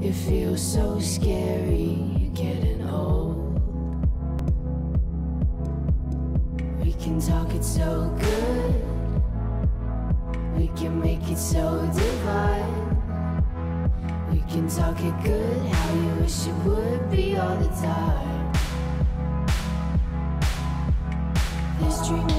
It feels so scary getting old. We can talk it so good. We can make it so divine. We can talk it good, how you wish it would be all the time. This dream